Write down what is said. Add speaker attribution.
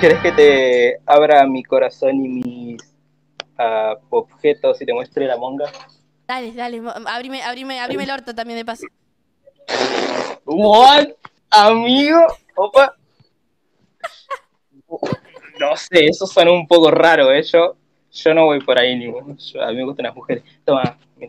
Speaker 1: ¿Querés que te abra mi corazón y mis uh, objetos y te muestre la monga?
Speaker 2: Dale, dale, abrime, abrime, abrime el orto también de paso.
Speaker 1: What? Amigo, opa. No sé, eso suena un poco raro, ¿eh? Yo, yo no voy por ahí, ni, a mí me gustan las mujeres. Toma,